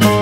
Oh.